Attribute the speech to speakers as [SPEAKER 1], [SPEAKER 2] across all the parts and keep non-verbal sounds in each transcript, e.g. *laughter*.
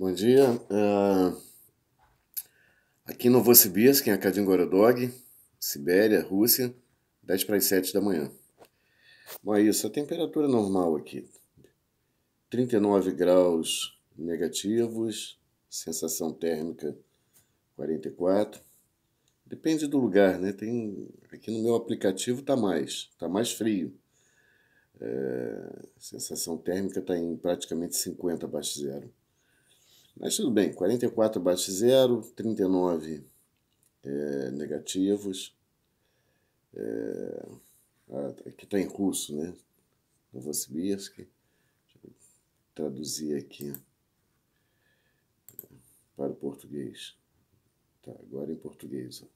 [SPEAKER 1] Bom dia. Uh, aqui em Novosibirsk, em Akadingorodog, Sibéria, Rússia, 10 para as 7 da manhã. Bom, é isso. A temperatura normal aqui. 39 graus negativos, sensação térmica 44. Depende do lugar, né? Tem, aqui no meu aplicativo tá mais, tá mais frio. É, sensação térmica está em praticamente 50 abaixo de zero. Mas tudo bem, 44 abaixo de zero, 39 é, negativos. É, aqui está em russo, né? Novosibirsk. Traduzir aqui para o português. Tá, agora em português. Ó.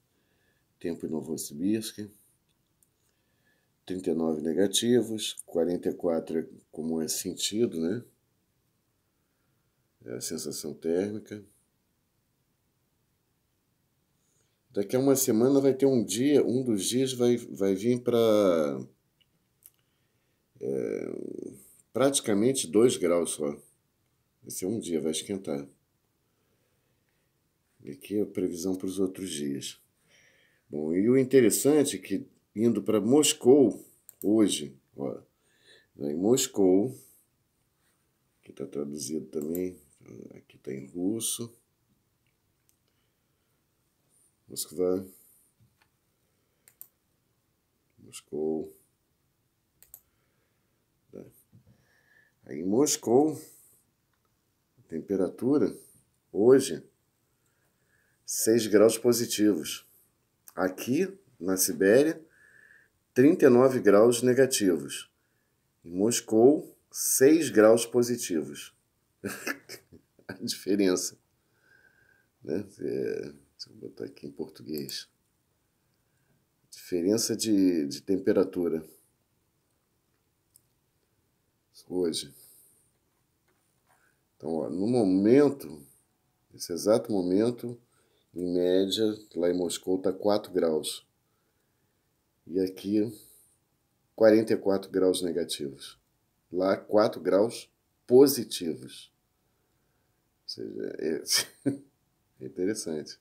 [SPEAKER 1] Tempo em Novosibirsk. 39 negativos, 44 é como é sentido, né? É a sensação térmica. Daqui a uma semana vai ter um dia, um dos dias vai, vai vir para é, praticamente 2 graus só. Vai ser um dia, vai esquentar. E aqui é a previsão para os outros dias. Bom, e o interessante é que indo para Moscou hoje, ó, em Moscou, que está traduzido também, aqui está em russo, Moskva, Moscou, tá. aí em Moscou, a temperatura hoje 6 graus positivos. Aqui na Sibéria 39 graus negativos. Em Moscou, 6 graus positivos. *laughs* a diferença. Né? É, deixa eu botar aqui em português. Diferença de, de temperatura. Hoje. Então, ó, no momento, nesse exato momento, em média, lá em Moscou está 4 graus. E aqui 44 graus negativos. Lá 4 graus positivos. Ou seja, é, *laughs* é interessante.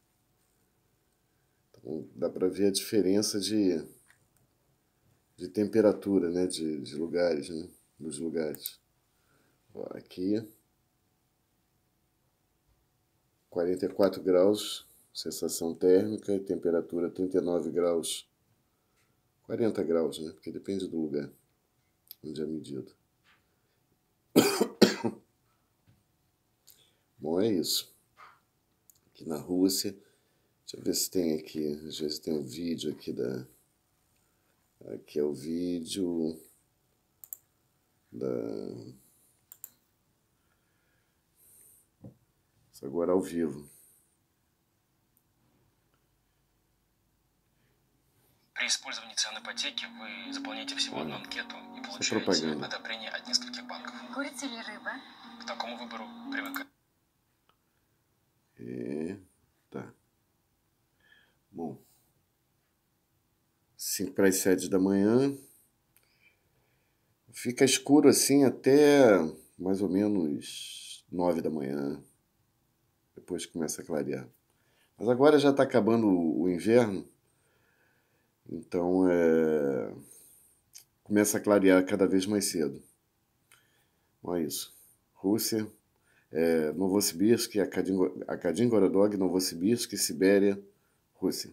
[SPEAKER 1] Então, dá para ver a diferença de, de temperatura, né? De, de lugares, né? Dos lugares. Ó, aqui 44 graus, sensação térmica, temperatura 39 graus 40 graus, né? Porque depende do lugar onde é medido. Bom, é isso. Aqui na Rússia. Deixa eu ver se tem aqui. Às vezes tem um vídeo aqui da. Aqui é o vídeo da. Isso agora ao vivo.
[SPEAKER 2] При использовании ипотеки вы заполняете всего одну анкету и получаете одобрение от нескольких банков.
[SPEAKER 3] Курица или рыба?
[SPEAKER 2] К такому выбору привыкать.
[SPEAKER 1] 5 para as 7 da manhã. Fica escuro assim até mais ou menos 9 da manhã. Depois começa a clarear. Mas agora já está acabando o inverno. Então, é, começa a clarear cada vez mais cedo. Bom, é isso. Rússia, é, Novosibirsk, Akadin Gorodog, Novosibirsk, Sibéria, Rússia.